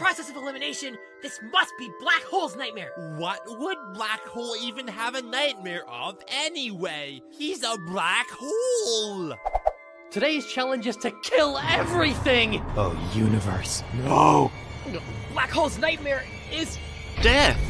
process of elimination, this must be Black Hole's nightmare. What would Black Hole even have a nightmare of anyway? He's a black hole! Today's challenge is to kill everything! Oh, universe. No! Black Hole's nightmare is Death!